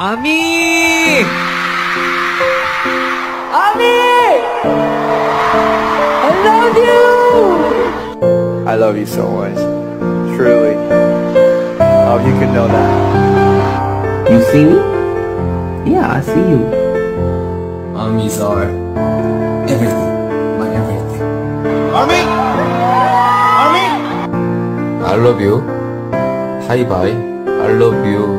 아미! I love you I love you so much. Truly. Oh, you can know that. You see me? Yeah, I see you. Armies are everything. My everything. Army! Army! I love you. Hi bye. I love you.